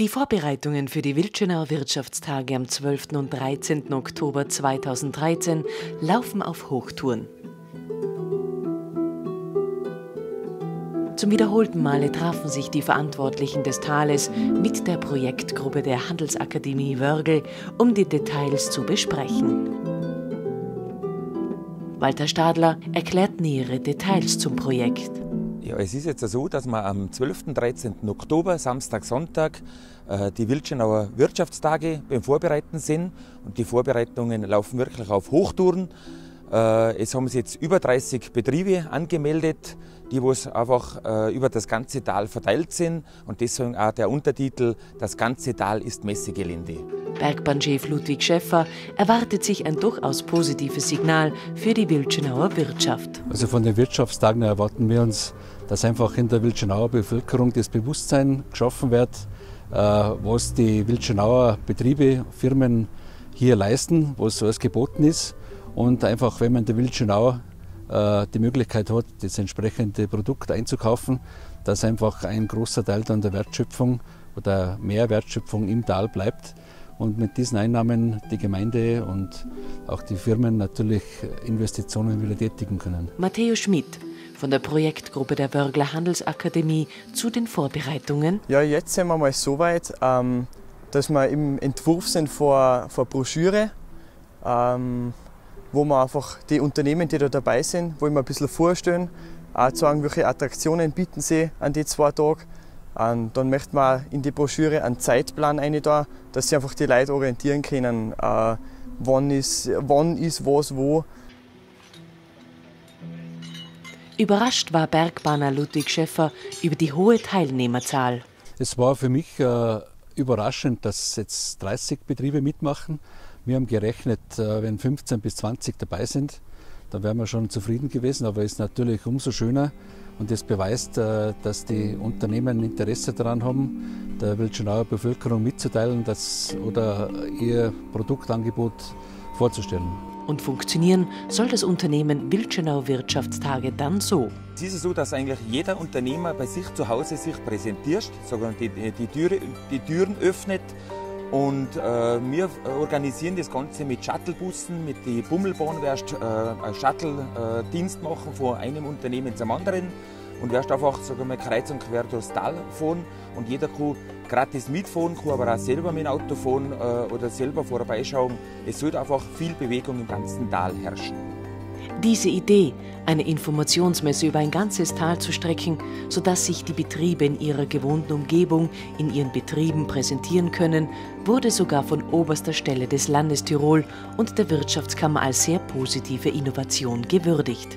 Die Vorbereitungen für die Wildschönauer Wirtschaftstage am 12. und 13. Oktober 2013 laufen auf Hochtouren. Zum wiederholten Male trafen sich die Verantwortlichen des Tales mit der Projektgruppe der Handelsakademie Wörgl, um die Details zu besprechen. Walter Stadler erklärt nähere Details zum Projekt. Ja, es ist jetzt so, dass wir am 12. und 13. Oktober, Samstag, Sonntag, äh, die Wildschenauer Wirtschaftstage beim Vorbereiten sind. Und die Vorbereitungen laufen wirklich auf Hochtouren. Äh, es haben sich jetzt über 30 Betriebe angemeldet, die wo einfach äh, über das ganze Tal verteilt sind und deswegen auch der Untertitel Das ganze Tal ist Messegelände. Bergbahnchef Ludwig Schäffer erwartet sich ein durchaus positives Signal für die Wildschenauer Wirtschaft. Also von den Wirtschaftstagen erwarten wir uns, dass einfach in der Wildschenauer Bevölkerung das Bewusstsein geschaffen wird, äh, was die Wildschenauer Betriebe, Firmen hier leisten, was alles geboten ist. Und einfach, wenn man in der Wildschenau äh, die Möglichkeit hat, das entsprechende Produkt einzukaufen, dass einfach ein großer Teil dann der Wertschöpfung oder mehr Wertschöpfung im Tal bleibt. Und mit diesen Einnahmen die Gemeinde und auch die Firmen natürlich Investitionen wieder tätigen können. Matteo Schmidt von der Projektgruppe der Wörgler Handelsakademie zu den Vorbereitungen. Ja, jetzt sind wir mal so weit, ähm, dass wir im Entwurf sind vor, vor Broschüre. Ähm, wo wir einfach die Unternehmen, die da dabei sind, wo wir ein bisschen vorstellen, auch sagen, welche Attraktionen bieten sie an die zwei Tage. Und dann möchten wir in die Broschüre einen Zeitplan rein da, dass sie einfach die Leute orientieren können, äh, wann, ist, wann ist was wo. Überrascht war Bergbahner Ludwig Schäffer über die hohe Teilnehmerzahl. Es war für mich äh, überraschend, dass jetzt 30 Betriebe mitmachen. Wir haben gerechnet, äh, wenn 15 bis 20 dabei sind, dann wären wir schon zufrieden gewesen. Aber es ist natürlich umso schöner und das beweist, äh, dass die Unternehmen Interesse daran haben, der Wildschenauer Bevölkerung mitzuteilen dass, oder ihr Produktangebot vorzustellen. Und funktionieren soll das Unternehmen Wildschenau Wirtschaftstage dann so. Es ist so, dass eigentlich jeder Unternehmer bei sich zu Hause sich präsentiert, sogar die, die, Türe, die Türen öffnet und äh, wir organisieren das Ganze mit Shuttlebussen, mit den Bummelbahn wirst äh, einen Shuttle-Dienst machen von einem Unternehmen zum anderen und wirst einfach sagen wir, kreuz und quer durchs Tal fahren und jeder kann gratis mitfahren, kann aber auch selber mit dem Auto fahren äh, oder selber vorbeischauen. Es sollte einfach viel Bewegung im ganzen Tal herrschen. Diese Idee, eine Informationsmesse über ein ganzes Tal zu strecken, sodass sich die Betriebe in ihrer gewohnten Umgebung in ihren Betrieben präsentieren können, wurde sogar von oberster Stelle des Landes Tirol und der Wirtschaftskammer als sehr positive Innovation gewürdigt.